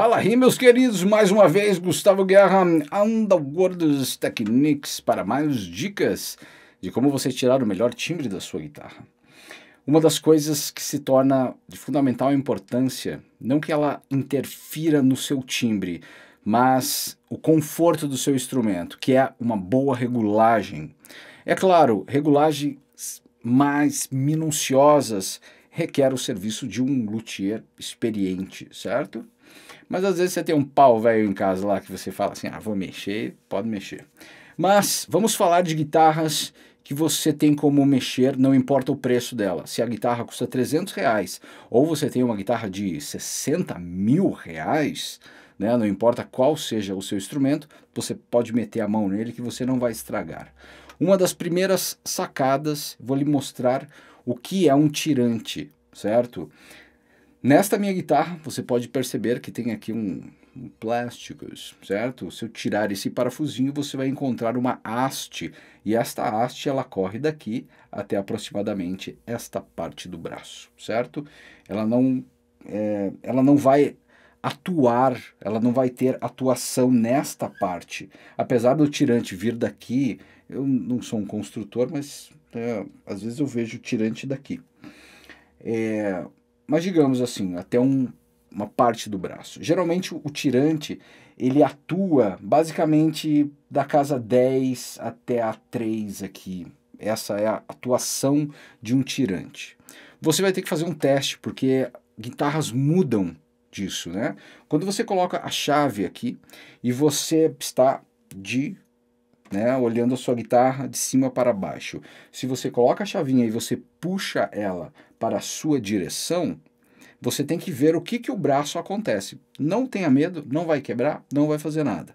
Fala aí, meus queridos, mais uma vez, Gustavo Guerra, Underworld Techniques, para mais dicas de como você tirar o melhor timbre da sua guitarra. Uma das coisas que se torna de fundamental importância, não que ela interfira no seu timbre, mas o conforto do seu instrumento, que é uma boa regulagem. É claro, regulagens mais minuciosas requer o serviço de um luthier experiente, certo? Mas às vezes você tem um pau velho em casa lá que você fala assim: ah, vou mexer, pode mexer. Mas vamos falar de guitarras que você tem como mexer, não importa o preço dela. Se a guitarra custa 300 reais ou você tem uma guitarra de 60 mil reais, né, não importa qual seja o seu instrumento, você pode meter a mão nele que você não vai estragar. Uma das primeiras sacadas, vou lhe mostrar o que é um tirante, certo? Nesta minha guitarra, você pode perceber que tem aqui um, um certo? Se eu tirar esse parafusinho, você vai encontrar uma haste, e esta haste ela corre daqui até aproximadamente esta parte do braço, certo? Ela não, é, ela não vai atuar, ela não vai ter atuação nesta parte. Apesar do tirante vir daqui, eu não sou um construtor, mas é, às vezes eu vejo o tirante daqui. É, mas digamos assim, até um, uma parte do braço. Geralmente o tirante ele atua basicamente da casa 10 até a 3 aqui. Essa é a atuação de um tirante. Você vai ter que fazer um teste, porque guitarras mudam disso, né? Quando você coloca a chave aqui e você está de né, olhando a sua guitarra de cima para baixo. Se você coloca a chavinha e você puxa ela para a sua direção, você tem que ver o que, que o braço acontece. Não tenha medo, não vai quebrar, não vai fazer nada.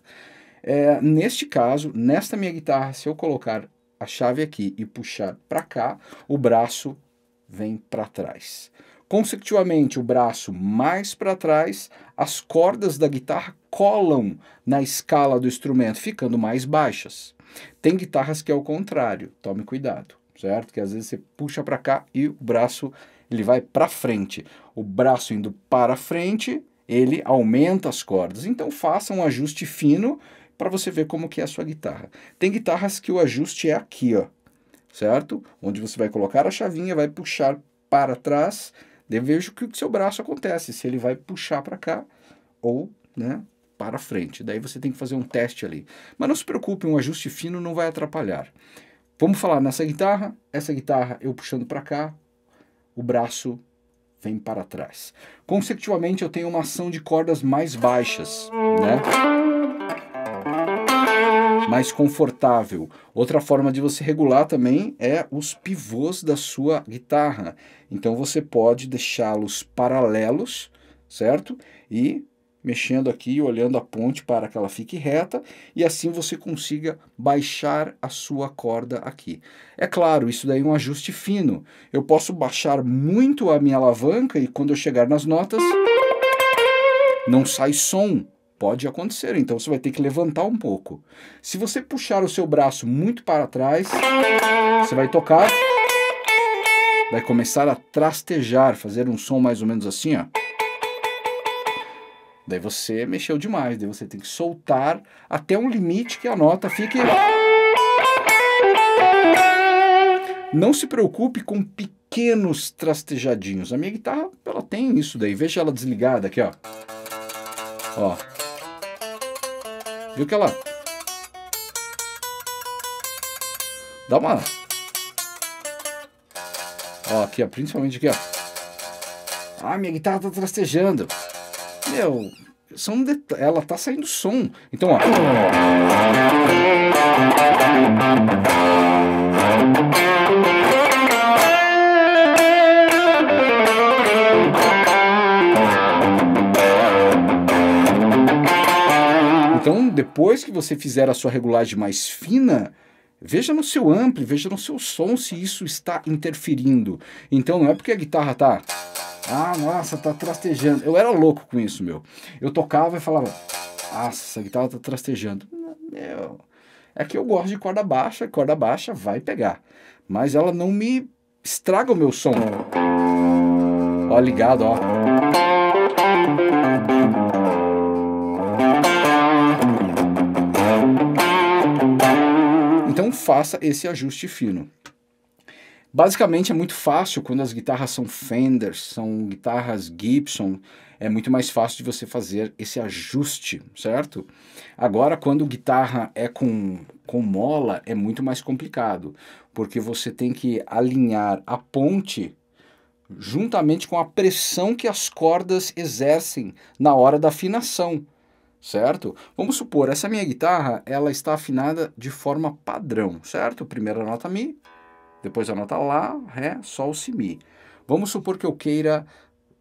É, neste caso, nesta minha guitarra, se eu colocar a chave aqui e puxar para cá, o braço vem para trás. Consecutivamente, o braço mais para trás, as cordas da guitarra colam na escala do instrumento, ficando mais baixas. Tem guitarras que é o contrário, tome cuidado, certo? Que às vezes você puxa para cá e o braço ele vai para frente. O braço indo para frente, ele aumenta as cordas. Então faça um ajuste fino para você ver como que é a sua guitarra. Tem guitarras que o ajuste é aqui, ó, certo? Onde você vai colocar a chavinha, vai puxar para trás Daí vejo que o seu braço acontece, se ele vai puxar para cá ou né, para frente. Daí você tem que fazer um teste ali. Mas não se preocupe, um ajuste fino não vai atrapalhar. Vamos falar nessa guitarra, essa guitarra eu puxando para cá, o braço vem para trás. Consecutivamente eu tenho uma ação de cordas mais baixas, né? mais confortável. Outra forma de você regular também é os pivôs da sua guitarra. Então você pode deixá-los paralelos, certo? E mexendo aqui, olhando a ponte para que ela fique reta e assim você consiga baixar a sua corda aqui. É claro, isso daí é um ajuste fino. Eu posso baixar muito a minha alavanca e quando eu chegar nas notas não sai som, Pode acontecer, então você vai ter que levantar um pouco. Se você puxar o seu braço muito para trás, você vai tocar, vai começar a trastejar, fazer um som mais ou menos assim, ó. Daí você mexeu demais, daí você tem que soltar até um limite que a nota fique. Não se preocupe com pequenos trastejadinhos. A minha guitarra, ela tem isso daí. Veja ela desligada aqui, ó. Ó. Viu que ela. Dá uma. Ó, aqui, ó, principalmente aqui, ó. Ah, minha guitarra tá trastejando. Meu, som de... ela tá saindo som. Então, ó. Então, depois que você fizer a sua regulagem mais fina, veja no seu ampli, veja no seu som se isso está interferindo. Então, não é porque a guitarra tá. Ah, nossa, tá trastejando. Eu era louco com isso, meu. Eu tocava e falava, nossa, essa guitarra tá trastejando. Meu, é que eu gosto de corda baixa, corda baixa vai pegar. Mas ela não me estraga o meu som. Ó, ligado, ó. Então faça esse ajuste fino. Basicamente é muito fácil quando as guitarras são Fender, são guitarras Gibson, é muito mais fácil de você fazer esse ajuste, certo? Agora, quando guitarra é com, com mola, é muito mais complicado, porque você tem que alinhar a ponte juntamente com a pressão que as cordas exercem na hora da afinação, certo? Vamos supor, essa minha guitarra, ela está afinada de forma padrão, certo? Primeira nota Mi, depois a nota Lá, Ré, Sol, Si, Mi. Vamos supor que eu queira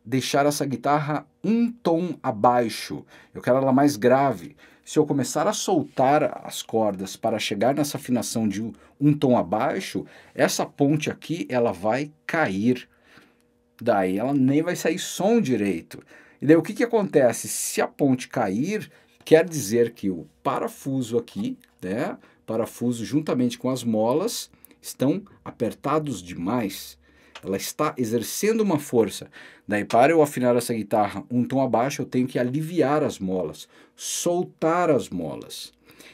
deixar essa guitarra um tom abaixo, eu quero ela mais grave. Se eu começar a soltar as cordas para chegar nessa afinação de um tom abaixo, essa ponte aqui ela vai cair. Daí ela nem vai sair som direito. E daí o que, que acontece? Se a ponte cair, quer dizer que o parafuso aqui, né, parafuso juntamente com as molas, estão apertados demais. Ela está exercendo uma força. Daí, para eu afinar essa guitarra um tom abaixo, eu tenho que aliviar as molas, soltar as molas.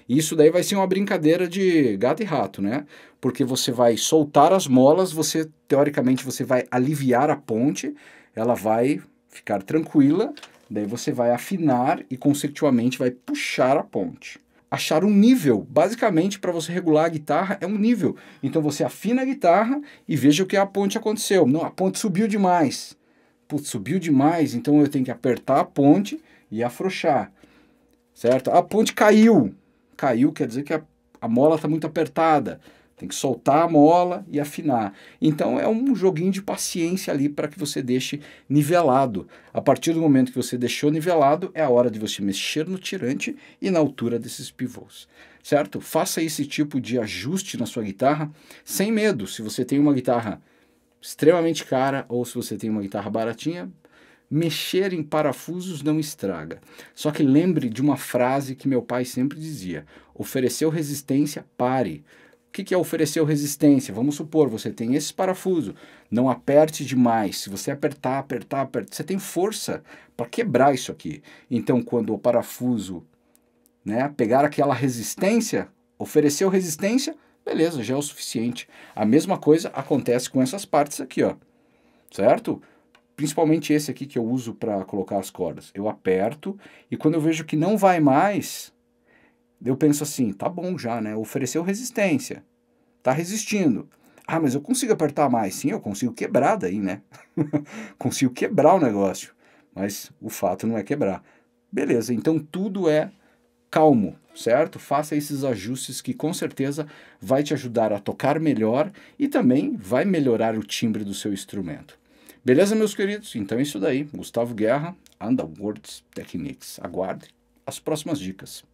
Isso daí vai ser uma brincadeira de gato e rato, né? Porque você vai soltar as molas, você teoricamente você vai aliviar a ponte, ela vai ficar tranquila, daí você vai afinar e consecutivamente vai puxar a ponte achar um nível. Basicamente, para você regular a guitarra, é um nível. Então você afina a guitarra e veja o que a ponte aconteceu. Não, a ponte subiu demais. Putz, subiu demais, então eu tenho que apertar a ponte e afrouxar. Certo? A ponte caiu. Caiu quer dizer que a, a mola está muito apertada. Tem que soltar a mola e afinar. Então é um joguinho de paciência ali para que você deixe nivelado. A partir do momento que você deixou nivelado, é a hora de você mexer no tirante e na altura desses pivôs. Certo? Faça esse tipo de ajuste na sua guitarra sem medo. Se você tem uma guitarra extremamente cara ou se você tem uma guitarra baratinha, mexer em parafusos não estraga. Só que lembre de uma frase que meu pai sempre dizia: ofereceu resistência, pare. O que, é oferecer resistência? Vamos supor, você tem esse parafuso, não aperte demais. Se você apertar, apertar, apertar, você tem força para quebrar isso aqui. Então, quando o parafuso né, pegar aquela resistência, ofereceu resistência, beleza, já é o suficiente. A mesma coisa acontece com essas partes aqui, ó, certo? Principalmente esse aqui que eu uso para colocar as cordas. Eu aperto e quando eu vejo que não vai mais, eu penso assim, tá bom já, né? Ofereceu resistência, tá resistindo. Ah, mas eu consigo apertar mais. Sim, eu consigo quebrar daí, né? consigo quebrar o negócio. Mas o fato não é quebrar. Beleza, então tudo é calmo, certo? Faça esses ajustes que com certeza vai te ajudar a tocar melhor e também vai melhorar o timbre do seu instrumento. Beleza, meus queridos? Então é isso daí. Gustavo Guerra, Underworlds Techniques. Aguarde as próximas dicas.